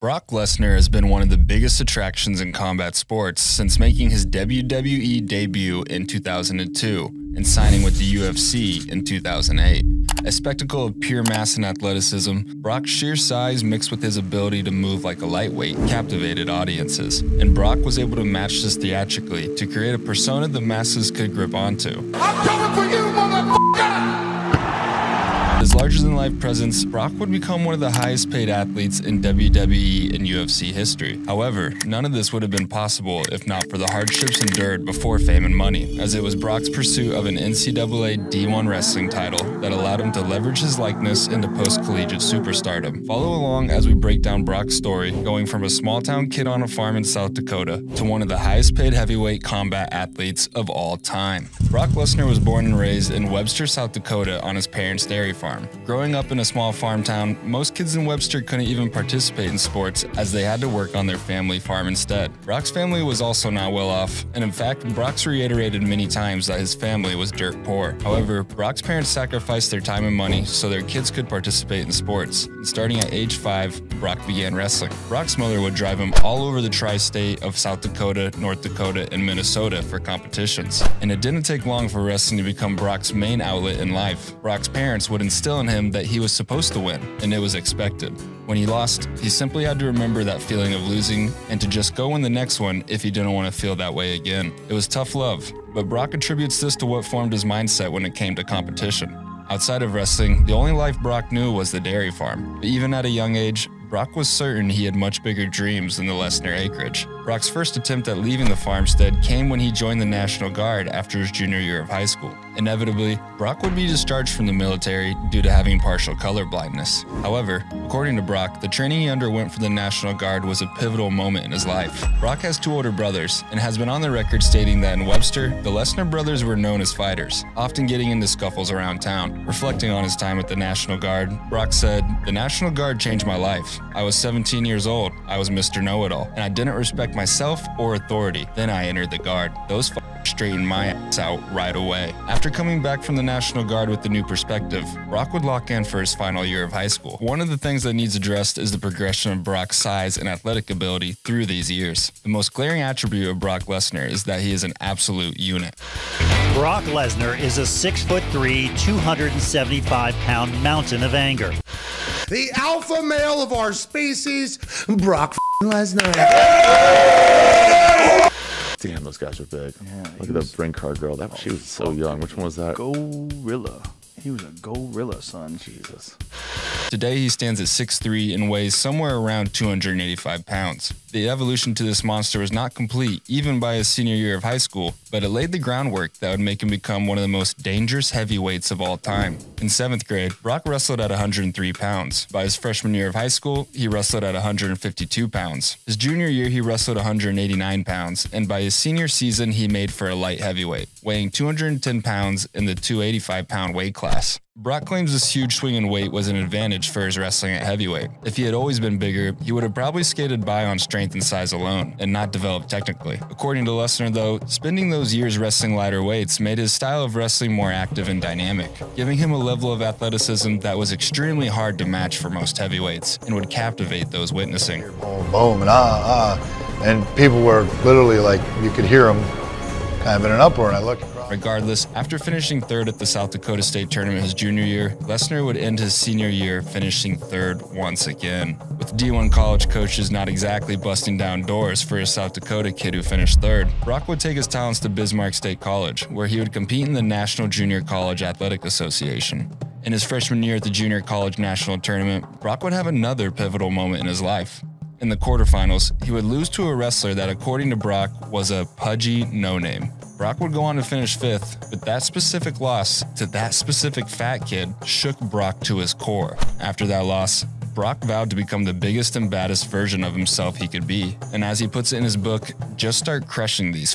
Brock Lesnar has been one of the biggest attractions in combat sports since making his WWE debut in 2002 and signing with the UFC in 2008. A spectacle of pure mass and athleticism, Brock's sheer size mixed with his ability to move like a lightweight captivated audiences, and Brock was able to match this theatrically to create a persona the masses could grip onto. I'm coming for you, motherfucker! His larger than life presence, Brock would become one of the highest paid athletes in WWE and UFC history. However, none of this would have been possible if not for the hardships endured before fame and money, as it was Brock's pursuit of an NCAA D1 wrestling title that allowed him to leverage his likeness into post collegiate superstardom. Follow along as we break down Brock's story, going from a small town kid on a farm in South Dakota to one of the highest paid heavyweight combat athletes of all time. Brock Lesnar was born and raised in Webster, South Dakota on his parents' dairy farm farm. Growing up in a small farm town, most kids in Webster couldn't even participate in sports as they had to work on their family farm instead. Brock's family was also not well off, and in fact, Brock's reiterated many times that his family was dirt poor. However, Brock's parents sacrificed their time and money so their kids could participate in sports. And starting at age 5, Brock began wrestling. Brock's mother would drive him all over the tri-state of South Dakota, North Dakota, and Minnesota for competitions. And it didn't take long for wrestling to become Brock's main outlet in life. Brock's parents would instill in him that he was supposed to win, and it was expected. When he lost, he simply had to remember that feeling of losing and to just go win the next one if he didn't want to feel that way again. It was tough love, but Brock attributes this to what formed his mindset when it came to competition. Outside of wrestling, the only life Brock knew was the dairy farm. But even at a young age, Brock was certain he had much bigger dreams than the Lesnar acreage. Brock's first attempt at leaving the farmstead came when he joined the National Guard after his junior year of high school. Inevitably, Brock would be discharged from the military due to having partial color blindness. However, according to Brock, the training he underwent for the National Guard was a pivotal moment in his life. Brock has two older brothers and has been on the record stating that in Webster, the Lesnar brothers were known as fighters, often getting into scuffles around town. Reflecting on his time at the National Guard, Brock said, The National Guard changed my life. I was 17 years old. I was Mr. Know It All, and I didn't respect myself or authority. Then I entered the Guard. Those straightened my ass out right away. After coming back from the National Guard with a new perspective, Brock would lock in for his final year of high school. One of the things that needs addressed is the progression of Brock's size and athletic ability through these years. The most glaring attribute of Brock Lesnar is that he is an absolute unit. Brock Lesnar is a 6'3, 275 pound mountain of anger the alpha male of our species, Brock Lesnar. Damn, those guys are big. Yeah, Look at the bring card girl. That she was so young. Which one was that? Gorilla. He was a gorilla, son. Jesus. Today he stands at 6'3 and weighs somewhere around 285 pounds. The evolution to this monster was not complete even by his senior year of high school, but it laid the groundwork that would make him become one of the most dangerous heavyweights of all time. In 7th grade, Brock wrestled at 103 pounds. By his freshman year of high school, he wrestled at 152 pounds. His junior year, he wrestled 189 pounds, and by his senior season, he made for a light heavyweight, weighing 210 pounds in the 285 pound weight class. Brock claims this huge swing in weight was an advantage for his wrestling at heavyweight. If he had always been bigger, he would have probably skated by on strength and size alone, and not developed technically. According to Lesnar, though, spending those years wrestling lighter weights made his style of wrestling more active and dynamic, giving him a level of athleticism that was extremely hard to match for most heavyweights, and would captivate those witnessing. Boom, boom, and ah, ah. And people were literally like, you could hear them kind of in an uproar, and I looked Regardless, after finishing third at the South Dakota State Tournament his junior year, Lesnar would end his senior year finishing third once again. With D1 college coaches not exactly busting down doors for a South Dakota kid who finished third, Brock would take his talents to Bismarck State College, where he would compete in the National Junior College Athletic Association. In his freshman year at the Junior College National Tournament, Brock would have another pivotal moment in his life. In the quarterfinals, he would lose to a wrestler that, according to Brock, was a pudgy no name. Brock would go on to finish fifth, but that specific loss to that specific fat kid shook Brock to his core. After that loss, Brock vowed to become the biggest and baddest version of himself he could be. And as he puts it in his book, just start crushing these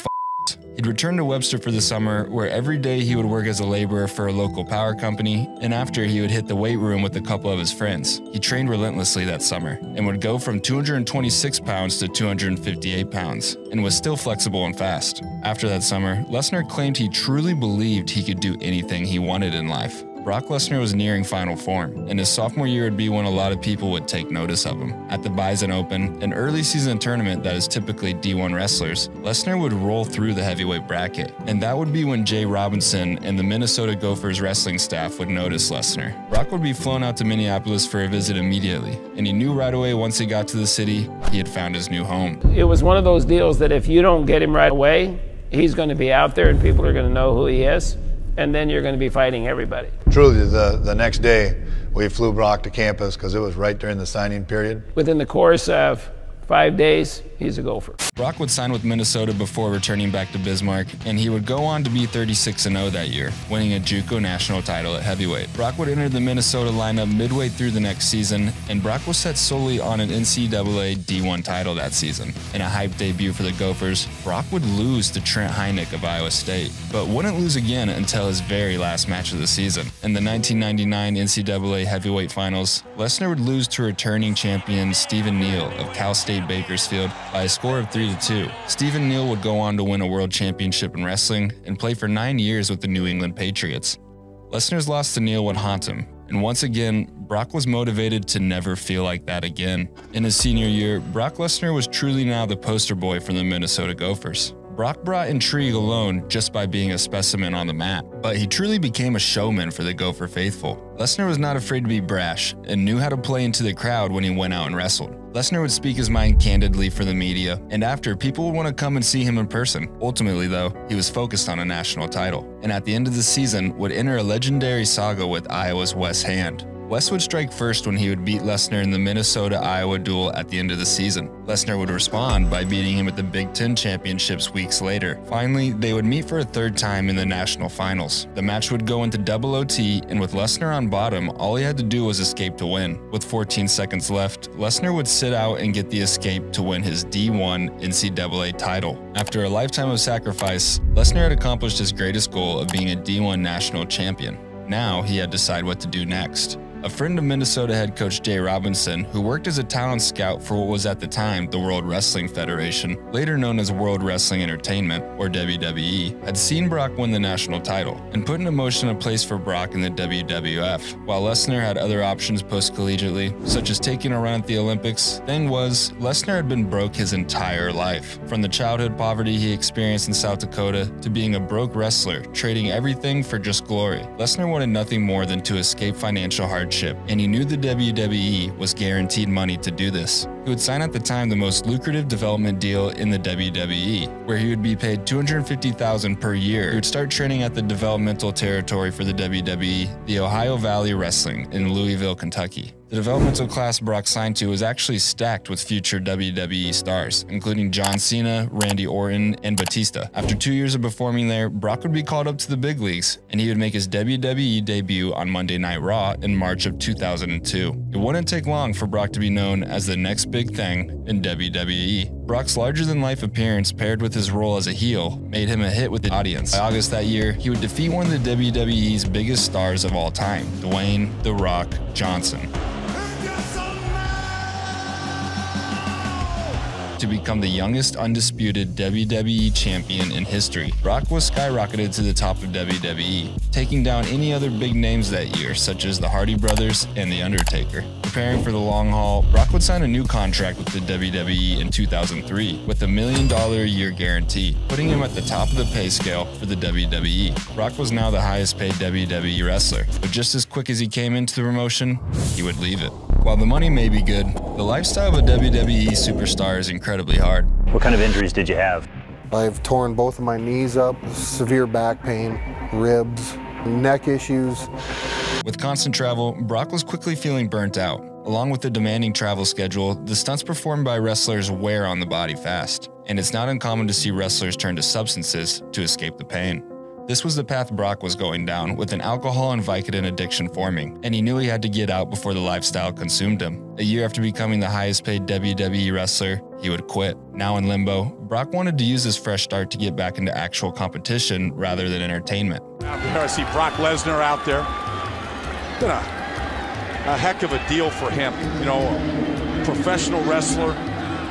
He'd return to Webster for the summer, where every day he would work as a laborer for a local power company, and after he would hit the weight room with a couple of his friends. He trained relentlessly that summer and would go from 226 pounds to 258 pounds, and was still flexible and fast. After that summer, Lesnar claimed he truly believed he could do anything he wanted in life. Brock Lesnar was nearing final form, and his sophomore year would be when a lot of people would take notice of him. At the Bison Open, an early season tournament that is typically D1 wrestlers, Lesnar would roll through the heavyweight bracket, and that would be when J Robinson and the Minnesota Gophers wrestling staff would notice Lesnar. Brock would be flown out to Minneapolis for a visit immediately, and he knew right away once he got to the city, he had found his new home. It was one of those deals that if you don't get him right away, he's going to be out there and people are going to know who he is, and then you're going to be fighting everybody. Truly, the, the next day, we flew Brock to campus because it was right during the signing period. Within the course of five days, he's a gopher. Brock would sign with Minnesota before returning back to Bismarck, and he would go on to be 36 0 that year, winning a JUCO national title at heavyweight. Brock would enter the Minnesota lineup midway through the next season, and Brock was set solely on an NCAA D1 title that season. In a hype debut for the Gophers, Brock would lose to Trent Hynek of Iowa State, but wouldn't lose again until his very last match of the season. In the 1999 NCAA heavyweight finals, Lesnar would lose to returning champion Stephen Neal of Cal State Bakersfield by a score of 3 to 2. Stephen Neal would go on to win a world championship in wrestling and play for nine years with the New England Patriots. Lesnar's loss to Neal would haunt him, and once again, Brock was motivated to never feel like that again. In his senior year, Brock Lesnar was truly now the poster boy for the Minnesota Gophers. Brock brought intrigue alone just by being a specimen on the mat, but he truly became a showman for the Gopher faithful. Lesnar was not afraid to be brash and knew how to play into the crowd when he went out and wrestled. Lesnar would speak his mind candidly for the media, and after, people would want to come and see him in person. Ultimately, though, he was focused on a national title, and at the end of the season would enter a legendary saga with Iowa's Wes Hand. Wes would strike first when he would beat Lesnar in the Minnesota Iowa duel at the end of the season. Lesnar would respond by beating him at the Big Ten Championships weeks later. Finally, they would meet for a third time in the national finals. The match would go into double OT, and with Lesnar on bottom, all he had to do was escape to win. With 14 seconds left, Lesnar would sit out and get the escape to win his D1 NCAA title. After a lifetime of sacrifice, Lesnar had accomplished his greatest goal of being a D1 national champion. Now he had to decide what to do next. A friend of Minnesota head coach J Robinson, who worked as a talent scout for what was at the time the World Wrestling Federation, later known as World Wrestling Entertainment, or WWE, had seen Brock win the national title and put into motion a place for Brock in the WWF. While Lesnar had other options post collegiately, such as taking a run at the Olympics, thing was, Lesnar had been broke his entire life. From the childhood poverty he experienced in South Dakota to being a broke wrestler, trading everything for just glory. Lesnar wanted nothing more than to escape financial and he knew the WWE was guaranteed money to do this. He would sign at the time the most lucrative development deal in the WWE, where he would be paid 250,000 per year. He would start training at the developmental territory for the WWE, the Ohio Valley Wrestling in Louisville, Kentucky. The developmental class Brock signed to was actually stacked with future WWE stars, including John Cena, Randy Orton, and Batista. After two years of performing there, Brock would be called up to the big leagues, and he would make his WWE debut on Monday Night Raw in March of 2002. It wouldn't take long for Brock to be known as the next big thing in WWE. Brock's larger than life appearance paired with his role as a heel made him a hit with the audience. By August that year, he would defeat one of the WWE's biggest stars of all time, Dwayne The Rock Johnson. to become the youngest undisputed WWE champion in history. Brock was skyrocketed to the top of WWE, taking down any other big names that year, such as the Hardy Brothers and The Undertaker. Preparing for the long haul, Brock would sign a new contract with the WWE in 2003 with a million dollar a year guarantee, putting him at the top of the pay scale for the WWE. Brock was now the highest paid WWE wrestler, but just as quick as he came into the promotion, he would leave it. While the money may be good, the lifestyle of a WWE superstar is incredibly hard. What kind of injuries did you have? I've torn both of my knees up, severe back pain, ribs, neck issues. With constant travel, Brock was quickly feeling burnt out. Along with the demanding travel schedule, the stunts performed by wrestlers wear on the body fast, and it's not uncommon to see wrestlers turn to substances to escape the pain. This was the path Brock was going down, with an alcohol and Vicodin addiction forming, and he knew he had to get out before the lifestyle consumed him. A year after becoming the highest paid WWE wrestler, he would quit. Now in limbo, Brock wanted to use his fresh start to get back into actual competition rather than entertainment. I see Brock Lesnar out there. Been a, a heck of a deal for him. You know, professional wrestler,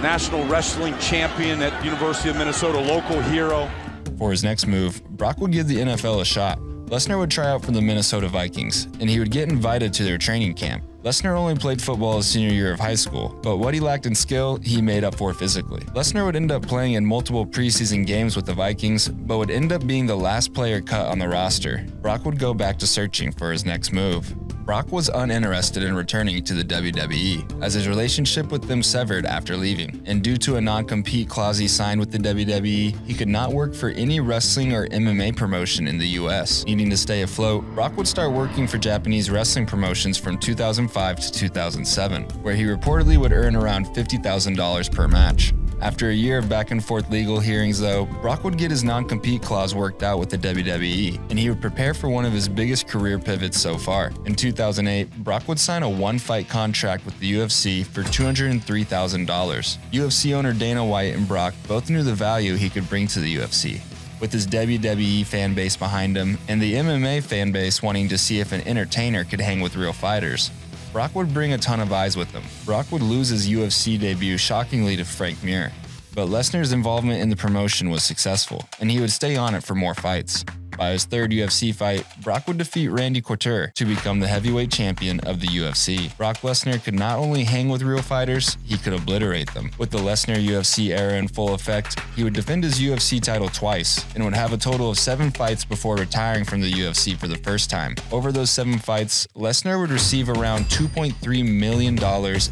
national wrestling champion at University of Minnesota, local hero. For his next move, Brock would give the NFL a shot. Lesnar would try out for the Minnesota Vikings, and he would get invited to their training camp. Lesnar only played football his senior year of high school, but what he lacked in skill, he made up for physically. Lesnar would end up playing in multiple preseason games with the Vikings, but would end up being the last player cut on the roster. Brock would go back to searching for his next move. Brock was uninterested in returning to the WWE, as his relationship with them severed after leaving, and due to a non-compete clause he signed with the WWE, he could not work for any wrestling or MMA promotion in the US. Needing to stay afloat, Brock would start working for Japanese wrestling promotions from 2005 to 2007, where he reportedly would earn around $50,000 per match. After a year of back and forth legal hearings, though, Brock would get his non compete clause worked out with the WWE, and he would prepare for one of his biggest career pivots so far. In 2008, Brock would sign a one fight contract with the UFC for $203,000. UFC owner Dana White and Brock both knew the value he could bring to the UFC. With his WWE fan base behind him and the MMA fan base wanting to see if an entertainer could hang with real fighters, Brock would bring a ton of eyes with him. Brock would lose his UFC debut shockingly to Frank Mir, but Lesnar's involvement in the promotion was successful, and he would stay on it for more fights. By his third UFC fight, Brock would defeat Randy Couture to become the heavyweight champion of the UFC. Brock Lesnar could not only hang with real fighters, he could obliterate them. With the Lesnar UFC era in full effect, he would defend his UFC title twice and would have a total of seven fights before retiring from the UFC for the first time. Over those seven fights, Lesnar would receive around $2.3 million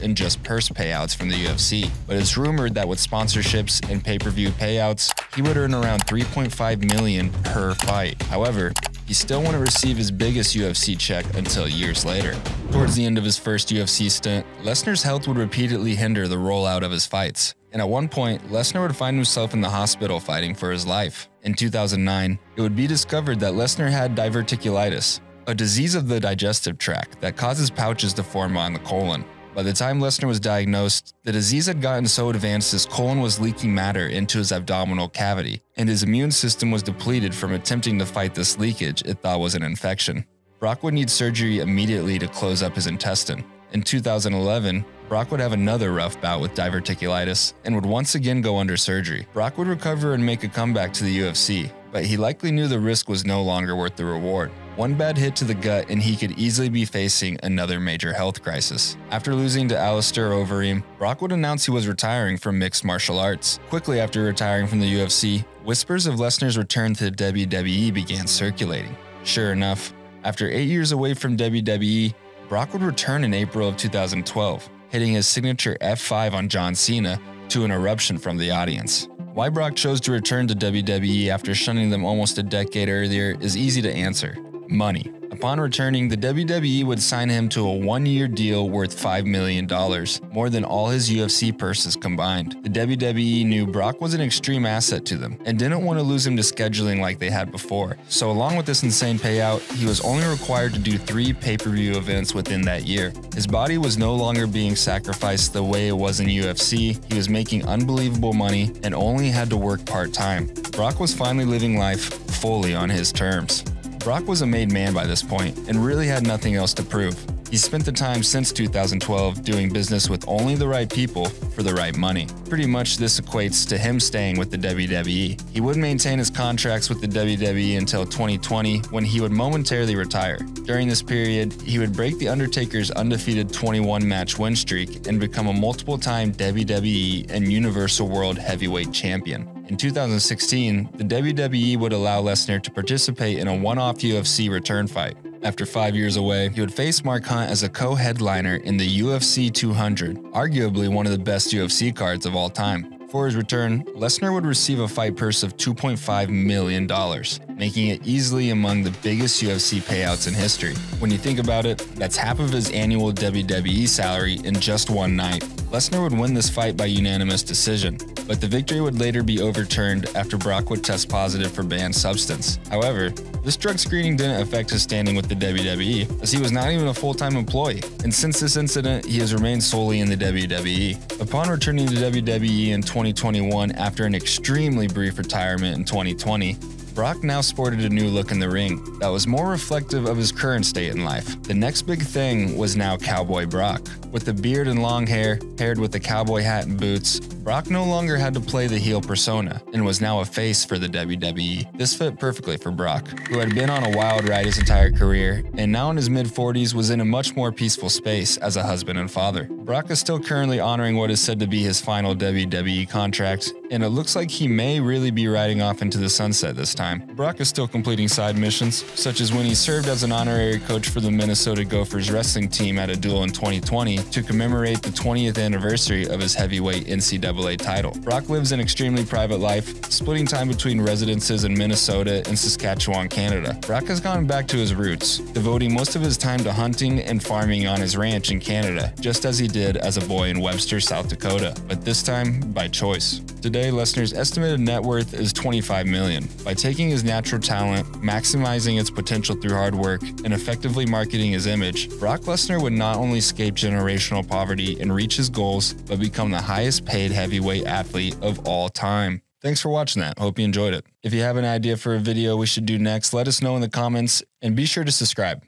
in just purse payouts from the UFC, but it's rumored that with sponsorships and pay-per-view payouts, he would earn around 3.5 million per fight. However, he still wouldn't receive his biggest UFC check until years later. Towards the end of his first UFC stint, Lesnar's health would repeatedly hinder the rollout of his fights. And at one point, Lesnar would find himself in the hospital fighting for his life. In 2009, it would be discovered that Lesnar had diverticulitis, a disease of the digestive tract that causes pouches to form on the colon. By the time Lesnar was diagnosed, the disease had gotten so advanced his colon was leaking matter into his abdominal cavity, and his immune system was depleted from attempting to fight this leakage it thought was an infection. Brock would need surgery immediately to close up his intestine. In 2011, Brock would have another rough bout with diverticulitis and would once again go under surgery. Brock would recover and make a comeback to the UFC, but he likely knew the risk was no longer worth the reward. One bad hit to the gut and he could easily be facing another major health crisis. After losing to Alistair Overeem, Brock would announce he was retiring from mixed martial arts. Quickly after retiring from the UFC, whispers of Lesnar's return to the WWE began circulating. Sure enough, after eight years away from WWE, Brock would return in April of 2012, hitting his signature F5 on John Cena to an eruption from the audience. Why Brock chose to return to WWE after shunning them almost a decade earlier is easy to answer money. Upon returning, the WWE would sign him to a one year deal worth $5 million, more than all his UFC purses combined. The WWE knew Brock was an extreme asset to them and didn't want to lose him to scheduling like they had before. So, along with this insane payout, he was only required to do three pay per view events within that year. His body was no longer being sacrificed the way it was in UFC, he was making unbelievable money and only had to work part time. Brock was finally living life fully on his terms. Brock was a made man by this point and really had nothing else to prove. He spent the time since 2012 doing business with only the right people for the right money. Pretty much this equates to him staying with the WWE. He would maintain his contracts with the WWE until 2020 when he would momentarily retire. During this period, he would break The Undertaker's undefeated 21 match win streak and become a multiple time WWE and Universal World Heavyweight Champion. In 2016, the WWE would allow Lesnar to participate in a one off UFC return fight. After five years away, he would face Mark Hunt as a co headliner in the UFC 200, arguably one of the best UFC cards of all time. For his return, Lesnar would receive a fight purse of $2.5 million, making it easily among the biggest UFC payouts in history. When you think about it, that's half of his annual WWE salary in just one night. Lesnar would win this fight by unanimous decision, but the victory would later be overturned after Brock would test positive for banned substance. However, this drug screening didn't affect his standing with the WWE, as he was not even a full time employee, and since this incident, he has remained solely in the WWE. Upon returning to WWE in 2021 after an extremely brief retirement in 2020, Brock now sported a new look in the ring that was more reflective of his current state in life. The next big thing was now Cowboy Brock. With the beard and long hair, paired with the cowboy hat and boots, Brock no longer had to play the heel persona and was now a face for the WWE. This fit perfectly for Brock, who had been on a wild ride his entire career and now in his mid 40s was in a much more peaceful space as a husband and father. Brock is still currently honoring what is said to be his final WWE contract, and it looks like he may really be riding off into the sunset this time. Brock is still completing side missions, such as when he served as an honorary coach for the Minnesota Gophers wrestling team at a duel in 2020 to commemorate the 20th anniversary of his heavyweight NCAA title. Brock lives an extremely private life, splitting time between residences in Minnesota and Saskatchewan, Canada. Brock has gone back to his roots, devoting most of his time to hunting and farming on his ranch in Canada, just as he did as a boy in Webster, South Dakota, but this time by choice. Today, Lesnar's estimated net worth is 25 million. By taking his natural talent, maximizing its potential through hard work, and effectively marketing his image, Brock Lesnar would not only escape generational poverty and reach his goals, but become the highest paid heavyweight athlete of all time. Thanks for watching that. Hope you enjoyed it. If you have an idea for a video we should do next, let us know in the comments and be sure to subscribe.